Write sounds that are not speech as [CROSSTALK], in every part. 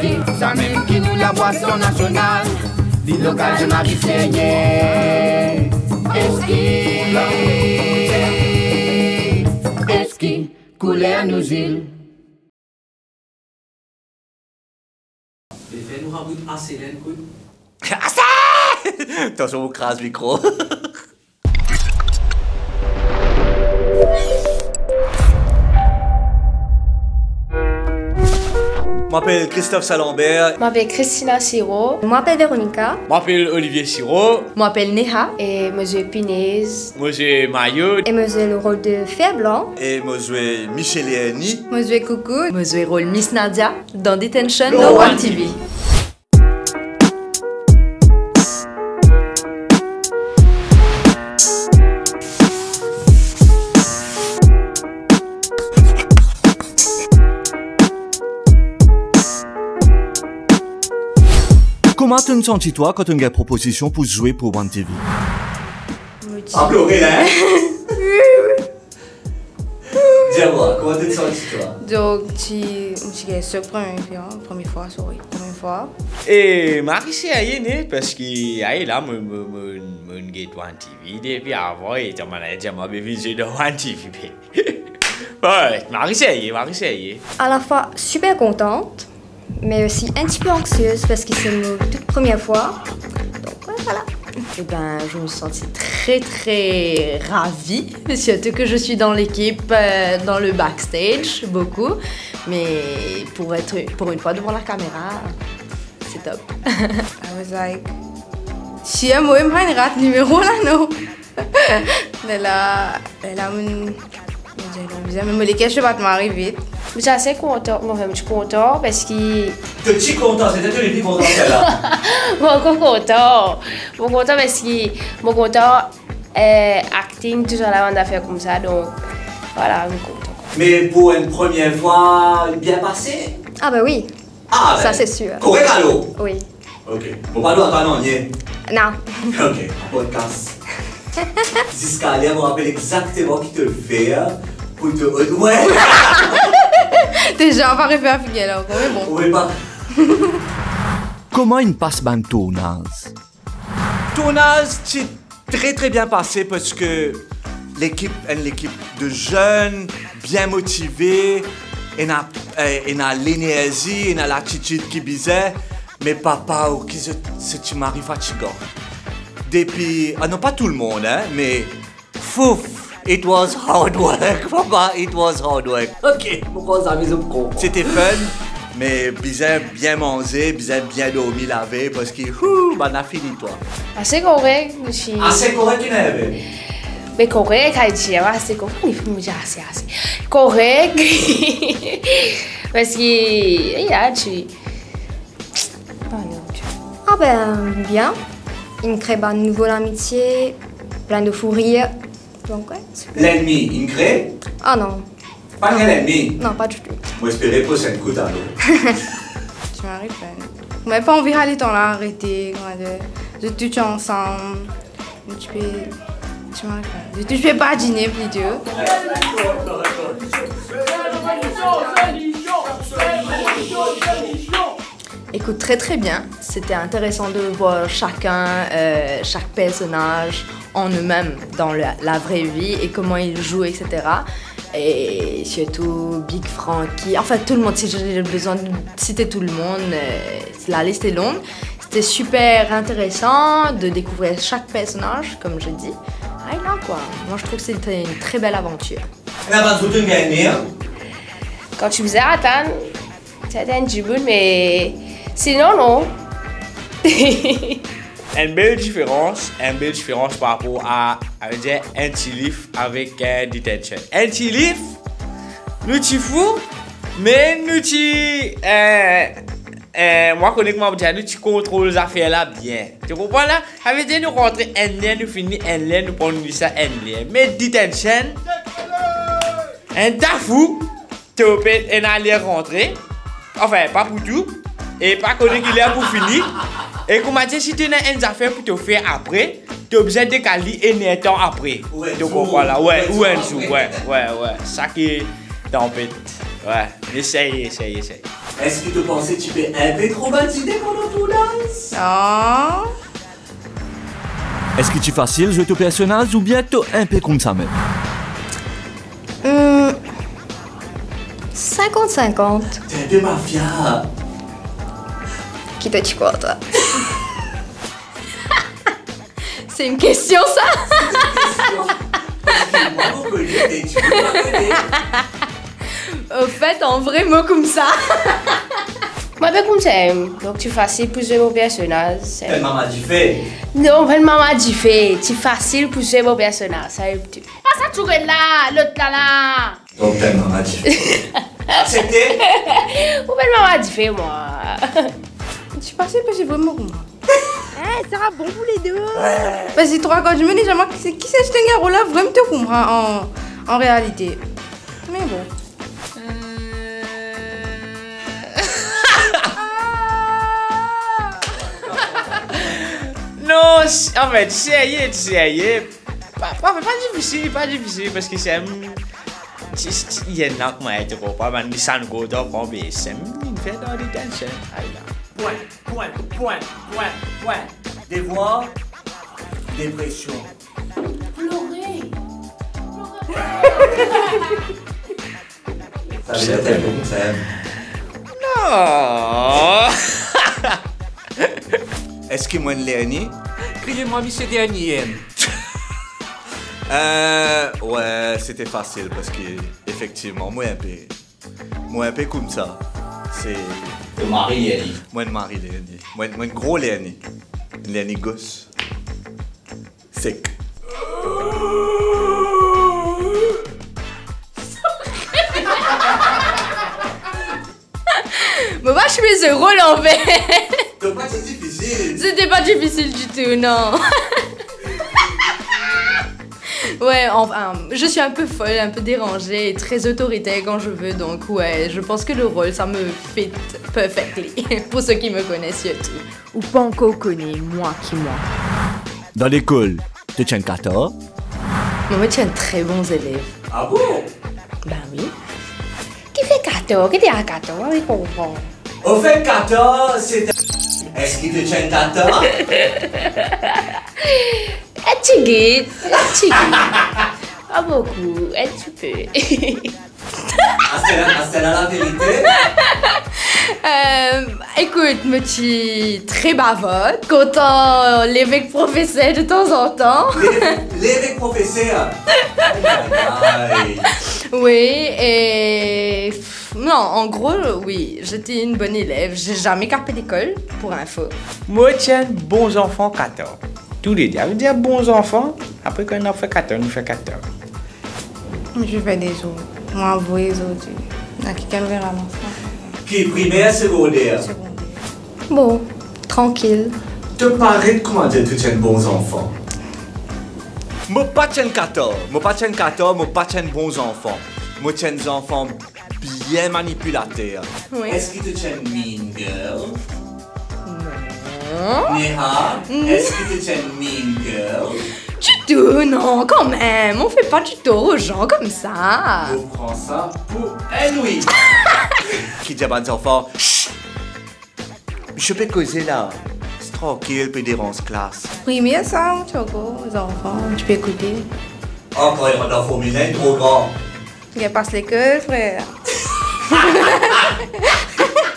Eski, ça même qui nous la boisson nationale. Dit local, je m'arrive Eski, eski, couler à nos îles. Fais-nous un bout assez lent, quoi. [LAUGHS] Attention, on crase le micro. [LAUGHS] Je m'appelle Christophe Salambert. Je m'appelle Christina Siro. Je m'appelle Véronica. Je m'appelle Olivier Siro. Je m'appelle Neha. Et moi, je Pinaise. Moi, j'ai Maillot. Et moi, j'ai le rôle de Fer Blanc. Et moi, je suis Michel. Moi, je suis Coucou. Moi, je suis rôle Miss Nadia dans Detention No One TV. Comment tu te sens toi quand tu as une proposition pour jouer pour One TV En pleurer, hein? Dis-moi, comment tu te sens toi? Donc, tu es surpris la première fois, sorry, première fois. Et Marie, c'est aïe, parce que aïe là, moi, get One TV depuis avant, et dit, moi, bébé, j'ai de One TV. [LAUGHS] Ouais, Marie, c'est aïe, Marie, c'est aïe. À la fois super contente mais aussi un petit peu anxieuse parce que c'est ma toute première fois. Donc voilà. Et ben, je me suis sentie très très ravie, surtout que je suis dans l'équipe, euh, dans le backstage, beaucoup. Mais pour être pour une fois devant la caméra, c'est top. [LAUGHS] I was like, si rat numéro là, non. [LAUGHS] Mais là, là, dis que je vais m'arriver vite? Je suis assez content, moi je suis content parce que... Tu es content, c'était toi le plus content là Moi je suis content. Je suis content parce que je suis content euh, acting toujours là on a fait comme ça donc voilà, je suis content. Mais pour une première fois, bien passé? Ah bah oui. Ah Ça c'est sûr. Correct alors Oui. Ok. Bon, pas toi, non, nie. Non. [LAUGHS] Ok, podcast. Ziskalia me rappelle exactement qui te le fait pour te... Ouais Déjà, on va refaire Figuel encore, mais bon. Oui, pas. Comment il passe ben tournage? Tournage, c'est très très bien passé parce que l'équipe est une équipe de jeunes, bien motivés, et a, et a l'énergie, et a l'attitude qui bizarre, mais papa, ou qui c'est tu m'arrives fatigant. Depuis, ah non pas tout le monde, hein, mais fouf, It was hard work, [LAUGHS] papa. It was hard work. Ok, pourquoi ça C'était fun, mais bien, bien mangé, bien, bien dormi, lavé, parce que, ouh, bah, on a fini, toi. Assez correct, aussi. Assez correct, tu n'avais Mais? Correct, Haïti, assez correct. Il faut me dire assez, assez. Correct. [LAUGHS] parce que, il y a, tu. Ah ben, bien. Une très bonne nouvelle amitié, plein de fou rire. Donc, ouais. L'ennemi, il crée Ah non. Pas l'ennemi Non, pas du tout. Moi, j'espérais pour cette coup d'eau. tu m'arrives On n'avait pas envie d'aller dans là, arrêter, de, de tout ensemble. Tu peux. Tu m'arrives Tu fais pas dîner plutôt. Écoute, très très bien. C'était intéressant de voir chacun, euh, chaque personnage en eux-mêmes dans la, vraie vie et comment ils jouent, etc. Et surtout Big Frankie, enfin tout le monde, si j'ai besoin de citer tout le monde, euh, la liste est longue. C'était super intéressant de découvrir chaque personnage, comme je dis. Ah non quoi, moi je trouve que c'était une très belle aventure. Quand tu faisais attendre, c'était un mais sinon non. [LAUGHS] une belle différence, une belle différence par rapport à, à dire, un petit livre avec un detention. Un petit livre, nous t'y fous, mais nous t'y. Euh, euh, moi, honnêtement, nous t'y contrôle les affaires là bien. Tu comprends là? Ça veut dire nous rentrer un lien, nous finir un lien, nous prenons ça un lien. Mais detention, un tafou, tu peux aller rentrer. Enfin, pas pour tout. Et pas connu qu'il est pour finir. Et comme dit, si tu as une affaire pour te faire après, tu es obligé de caler un temps après. Tu comprends là? Ouais, ou un jour, ouais, ouais, ouais. Ça qui t'embête. Ouais, essaye, essaye, essaye. Est-ce que tu pensais que tu peux un peu trop bâtiner pendant ton danse Non. Est-ce que tu facile jouer ton personnage ou bien t'es un peu comme ça même? Hum, 50-50. T'es un peu mafia. Tu quoi, toi C'est une question, ça? Tu. Au fait, en vrai mot comme ça. [LAUGHS] Moi, ben comme ça, donc tu facile pour jouer mon personnage. c'est- T'es maman du fait? Non, maman du fait? Tu facile pour jouer mon personnage. Ça est tu. Pas ça, tu es là, l'autre là là. Donc t'es maman du fait? [LAUGHS] Accepté Ou ben maman du fait, moi? [LAUGHS] Je suis passée parce que j'ai vraiment compris. [LAUGHS] Eh, ça va bon pour les deux. Parce que trois quand je me dis jamais qui c'est qui c'est ce gars là vraiment te comprends en, en réalité. Mais bon. [LAUGHS] Non, c- en fait, sérieux, sérieux. Pas, pas, pas difficile, pas difficile, parce que c'est... Il y a un moi, tu comprends, mais ça nous go dans combien c'est une fait dans les tensions. Point, point, point, point, point. Des voix, dépression. Ça veut dire peu comme ça. Oh! [LAUGHS] Est-ce que moi le dernier Criez-moi monsieur dernier. euh, ouais, c'était facile parce que effectivement, moi un peu, moi un peu comme ça. C'est mari, dit. moi de mari dernier, moi moi de gros dernier, dernier gosse. Sec. [LAUGHS] Mais moi, je fais ce rôle en fait. T'as pas c'est difficile. C'était pas difficile du tout, non. [LAUGHS] Ouais, enfin, je suis un peu folle, un peu dérangée et très autoritaire quand je veux, donc ouais, je pense que le rôle, ça me fit perfectly, [LAUGHS] pour ceux qui me connaissent surtout. Ou pas encore connu, moi qui moi. Dans l'école, tu tiens 14. Moi, je tiens très bons élèves. Ah bon? Ben oui. Qui fait 14 Qui dit à 14 Oui, comprends. Au fait, 14, c'est un... Est-ce qu'il te tient 14 [LAUGHS] Petit guide. Pas beaucoup. Un petit peu. Ah, c'est là, ah, la vérité Euh, écoute, me suis très bavarde, content l'évêque professeur de temps en temps. L'évêque professeur. [LAUGHS] Aïe. Oui, et... Non, en gros, oui, j'étais une bonne élève. J'ai jamais capé l'école, pour info. Moi, tiens, bons enfants 14. Tous les deux. Ça veut dire bons enfants. Après qu'on en fait 14, on fait 14. Je fais des autres. Moi, vous les autres. Il y a quelqu'un qui verra mon frère. Qui primaire, secondaire? Bon, tranquille. Te paraît comment dire tu tiens de bons enfants? Moi pas tiens 14. Moi pas tiens 14, moi pas tiens bons enfants. Moi tiens des enfants bien manipulateurs. Oui. Est-ce qu'il te tient mean girl? Néha, est-ce qu'il te tient mean girl? Du tout, non, quand même. On fait pas du tort aux gens comme ça. On prend ça pour un oui. [LAUGHS] Qui dit à des enfants, Chut! Je peux causer là. C'est tranquille, puis dérange classe. Oui, mais ça, choco, les enfants. Tu peux écouter. Encore dans Formule 1, trop grand. Il passe l'école, frère. [LAUGHS]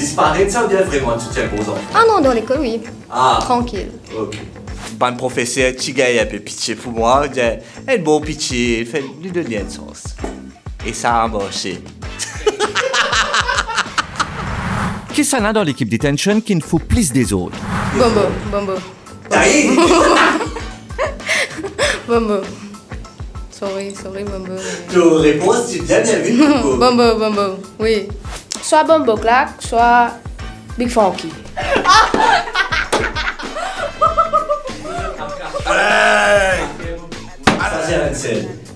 Disparaître, ça veut dire vraiment tu tiens de bons enfants. Ah non, dans l'école, oui. Ah, Tranquille. ok. Ban professeur, il a un peu pitié pour moi. Eh, bon pitié, fait lui donner un sens. Et ça a marché. Qu'est-ce qu'on a dans l'équipe Detention qui ne faut plus des autres? Bombo, bombo, Taï [LAUGHS] bombo. Sorry, sorry, bombo. Ton réponse, tu viens bien vite. Coco. Bombo, [LAUGHS] bombo, oui. Soit Bumbo Clack, soit Big Funky.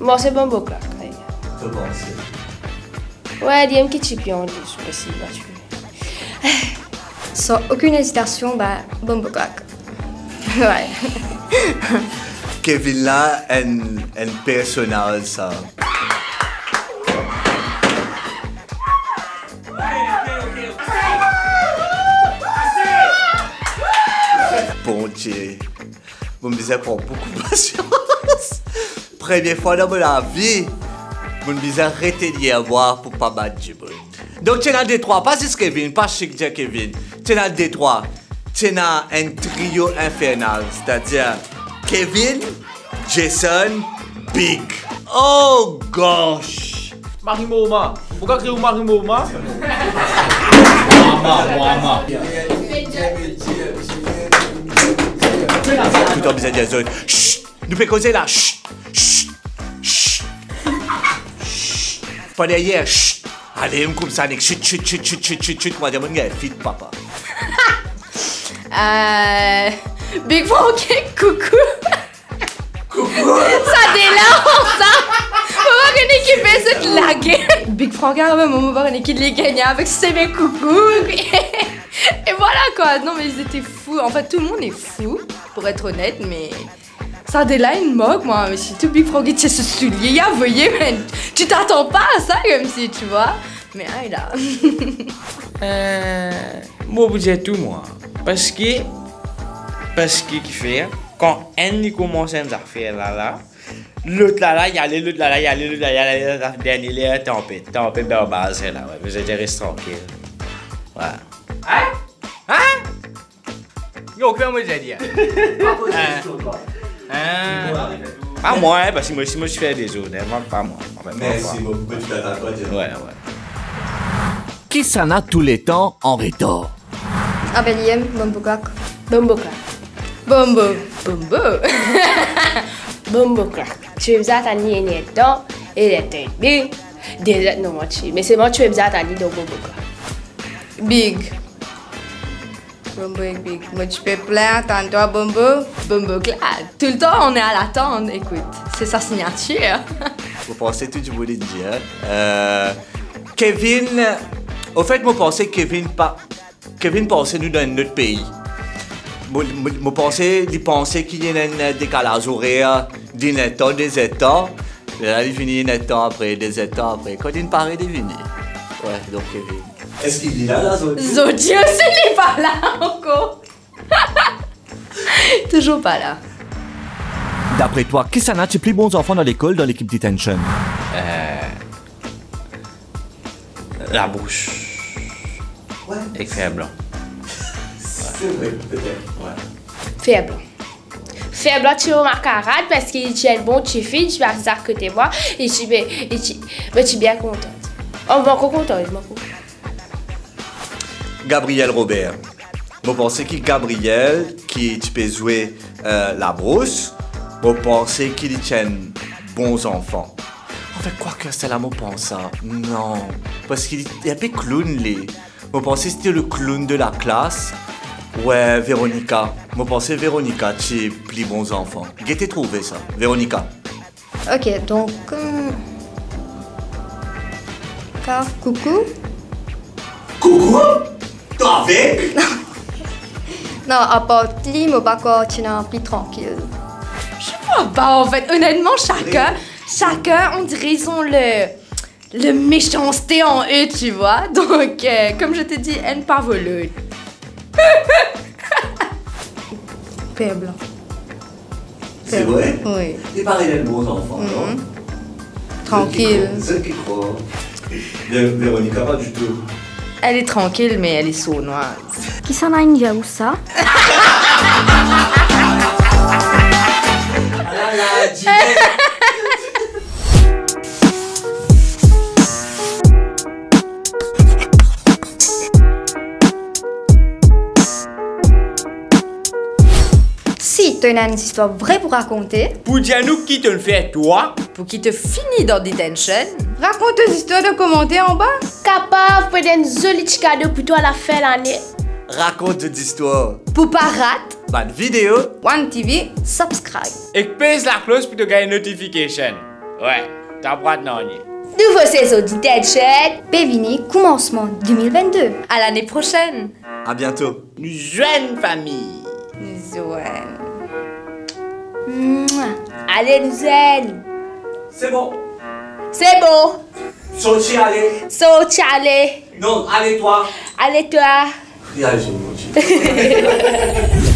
Bon, c'est Bumbo Clack. ouais. Je il y a un petit chipion dessus aussi, bah, tu veux. Sans aucune hésitation, bah, bombo clac. ouais. Kevin là, un, un personnage, ça. Vous me disais pour beaucoup de patience. Première fois dans ma vie, vous me disais arrêtez d'y avoir pour pas battre du monde. Donc, tu as des trois, pas juste Kevin, pas Chic Jack Kevin. Tu as des trois. Tu as un trio infernal, c'est-à-dire Kevin, Jason, Big. Oh gosh! Marimoma. Pourquoi créer Marimoma Mama, en besoin de zone. Chut! Nous pouvons causer là. Chut! Chut! Chut! Chut! Pas derrière. Chut! Allez, on comme ça, Nick. Chut, chut, chut, chut, chut, chut, chut. Moi, dire, mon gars, fit, papa. [LAUGHS] Euh. Big Frankie, coucou. Coucou. [LAUGHS] Ça délange, ça. On va une équipe cette laguer. Big quand même, on va voir une équipe les gagner avec ses coucou. [LAUGHS] Et voilà quoi. Non, mais ils étaient fous. En fait, tout le monde est fou, pour être honnête, mais. Ça déla une moque, moi. Mais si tout Big Frankie, tu ce soulier, il a voyé, man. Tu t'attends pas à ça comme si, tu vois. Mais il a. Euh, moi, vous dire tout, moi. Parce que, parce que, fait, quand un commence à faire là, là, l'autre là, là, y a l'autre là, là, y a l'autre là, y a l'autre dernier, tempête, tempête base, là, ouais. Vous êtes resté tranquille. Ouais. Yo, comment moi j'ai dit? Hein? Pas moi, hein, parce que moi, si moi je fais des hein, pas moi. Pas Merci, moi. mon petit tata, toi, dire. Ouais, ouais. Qui s'en a tous les temps en retard? Abeliem, Bombokak. Bombo clap. Bombo. Bombo. Bombo clap. Tu faisais ta ligne et temps, et les bien. Des non, tu. Mais c'est moi, tu faisais ta ligne dans Bombo clap. Big. Moi, tu peux plein, attends-toi, Bombo. Bombo clap. Tout le temps, on est à l'attente. Écoute, c'est sa signature. [LAUGHS] Vous pensez tout du voulais dire. Euh, Kevin, au fait, moi pensais Kevin pas, Kevin pensait nous dans un autre pays. Moi, pensais, il qu'il y a un décalage horaire d'un état, des états. Là, il finit un état après, des états après. Quand il paraît, il finit. Ouais, donc Kevin. Est-ce qu'il est là, là, Zodi? [LAUGHS] Zodius, il n'est pas là encore. [LAUGHS] Toujours pas là. D'après toi, qui s'en a les plus bons enfants dans l'école dans l'équipe Detention? La bouche. Ouais, Et faible. [LAUGHS] c'est vrai, peut-être. Ouais. Faible. Faible, tu es ma camarade parce qu'il tient bon, tu fais, tu vas ça que t'es moi, et tu es, et tu, mais tu es bien contente. Oh, je suis contente, je suis contente. Gabriel Robert. Moi, pensais que Gabriel, qui tu peux jouer euh, la brousse, moi, pensais qu'il tient bons enfants? En fait, quoi que c'est là, moi, pense ça. Non. Parce qu'il est un peu clown, les. Moi, pensais que c'était le clown de la classe? Ouais, Véronica. Moi, pensais Véronica, tu es plus bons enfants. Qu'est-ce trouvé ça, Véronica? Ok, donc. euh, Car, coucou. Coucou? Toi avec? [LAUGHS] Non, à part bac, tu n'es plus tranquille. Je vois pas, en fait. Honnêtement, chacun, chacun, on dirait, ils ont le, le méchanceté en eux, tu vois. [LAUGHS] Donc, euh, comme je te dis, elle pas voleuse. [LAUGHS] Faible. C'est vrai? Oui. Il paraît d'être bons enfants, non? Tranquille. Ceux qui croient. Vé- Véronica, pas du tout. Elle est tranquille, mais elle est sournoise. Qui s'en a une où ça? Si tu as une histoire vraie pour raconter, Pour dire nous qui te le fait, toi, Pour qu'il te finisse dans detention. Raconte tes histoires de commentaires en bas. Capable de faire un joli petit cadeau pour toi à la fin de l'année. Raconte des histoires. Pour pas rater, Bonne vidéo. One TV. subscribe. et pèse la cloche pour te gagner une notification. Ouais, t'as pas de. Nouveau saison Detention. Bévini, commencement 2022. À l'année prochaine. À bientôt. Une jeune famille. Zouen. Mouah. Allez, nous aides. C'est bon. C'est bon. Sorti, allez. Saute, allez. Non, allez, toi. Allez, toi. Réagis, mon Dieu. [LAUGHS]